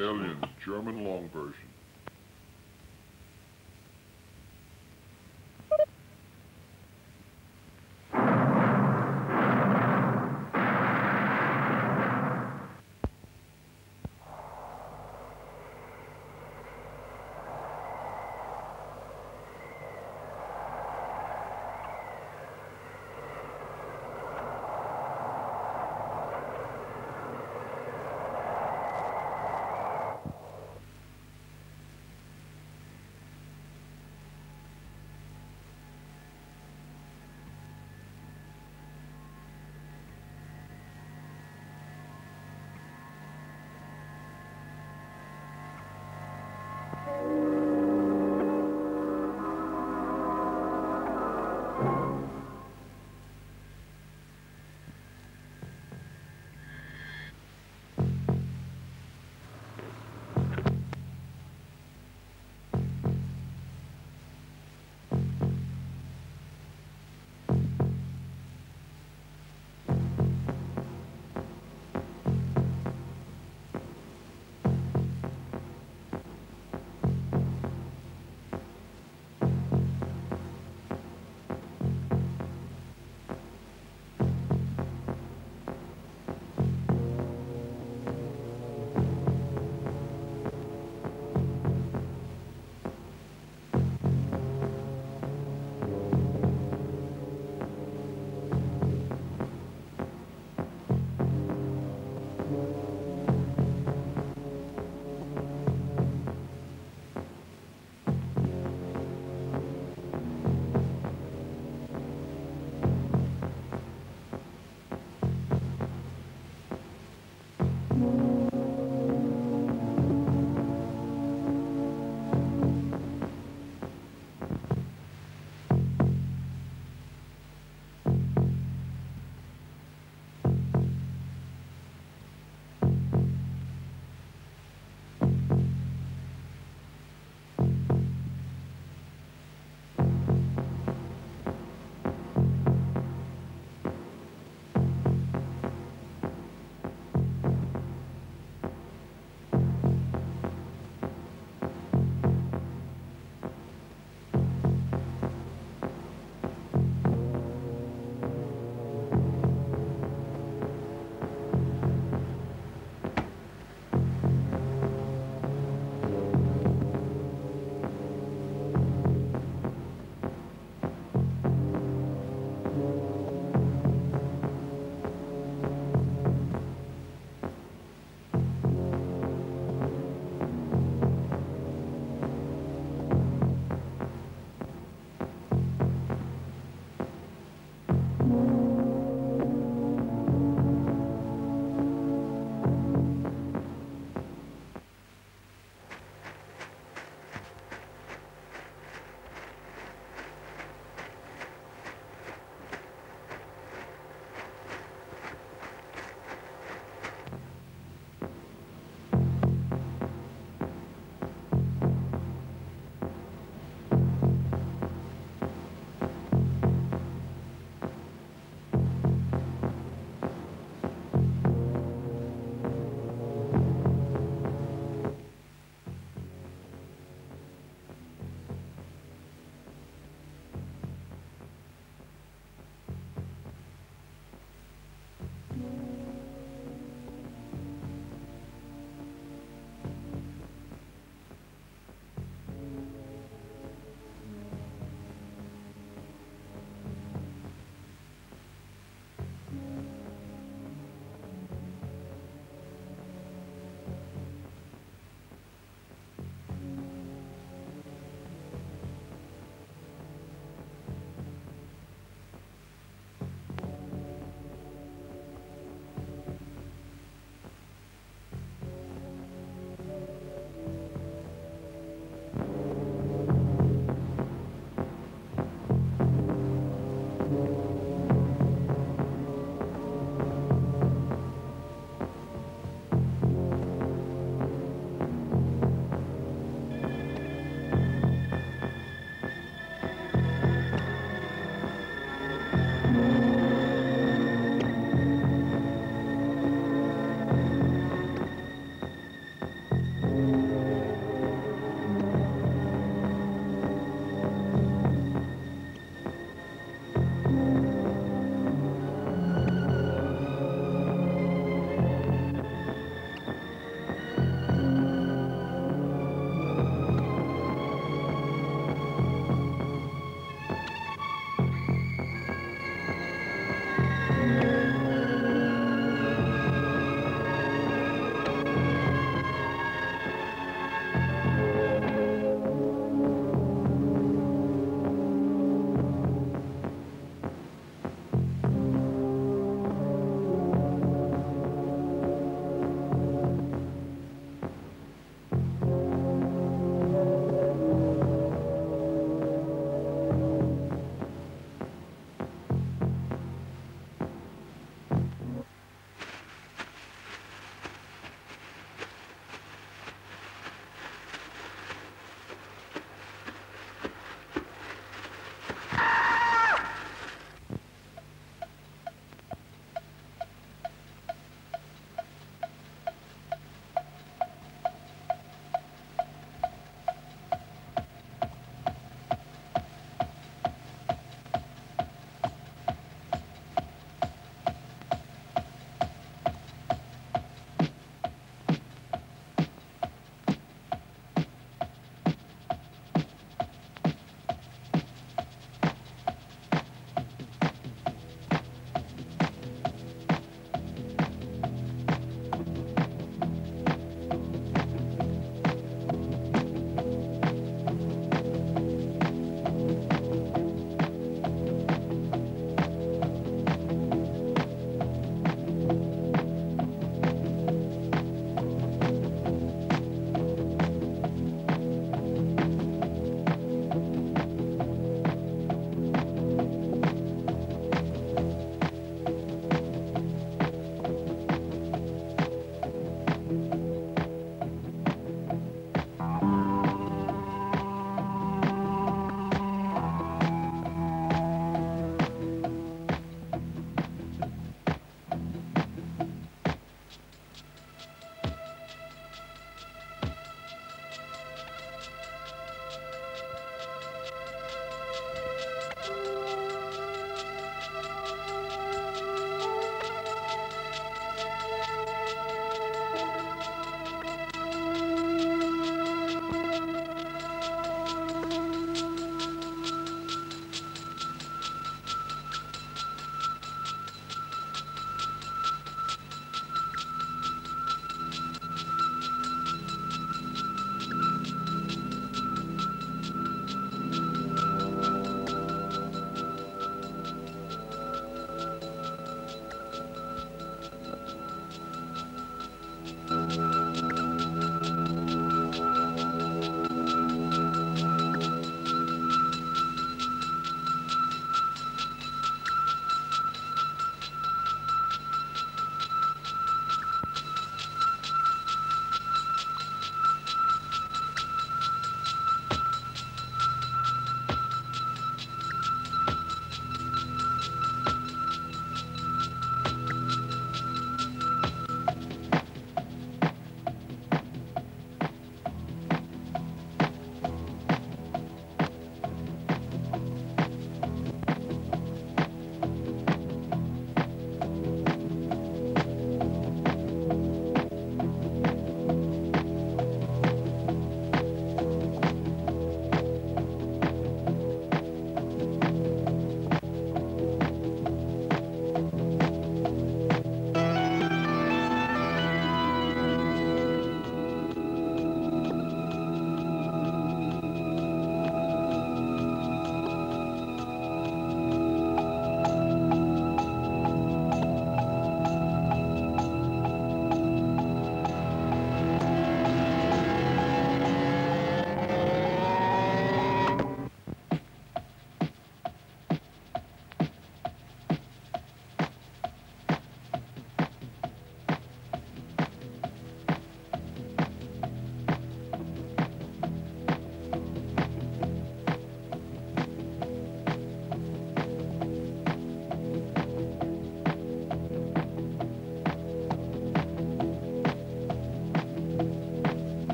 Alien, German long version.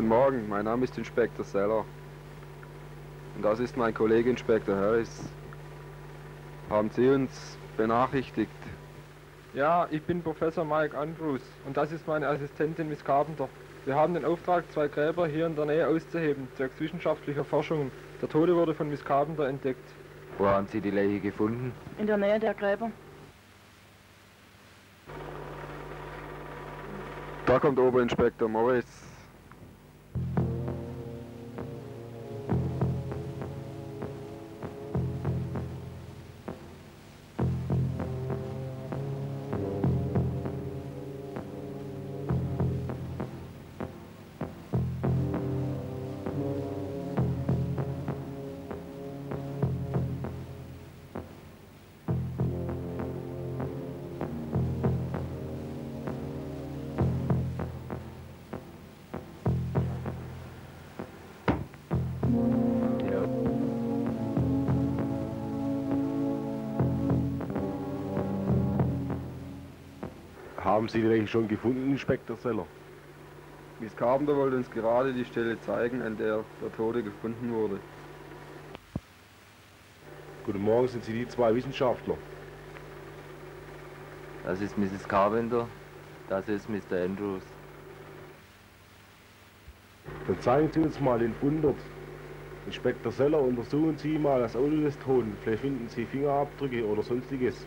Guten Morgen, mein Name ist Inspektor Seller. Und das ist mein Kollege Inspektor Harris. Haben Sie uns benachrichtigt? Ja, ich bin Professor Mike Andrews und das ist meine Assistentin Miss Carpenter. Wir haben den Auftrag, zwei Gräber hier in der Nähe auszuheben, zwecks wissenschaftlicher Forschung. Der Tode wurde von Miss Carpenter entdeckt. Wo haben Sie die Leiche gefunden? In der Nähe der Gräber. Da kommt Oberinspektor Morris. Haben Sie die Leiche schon gefunden, Inspektor Seller? Miss Carpenter wollte uns gerade die Stelle zeigen, an der der Tote gefunden wurde. Guten Morgen, sind Sie die zwei Wissenschaftler? Das ist Mrs. Carpenter, das ist Mr. Andrews. Dann zeigen Sie uns mal den Fund dort. Inspektor Seller, untersuchen Sie mal das Auto des Toten. Vielleicht finden Sie Fingerabdrücke oder sonstiges.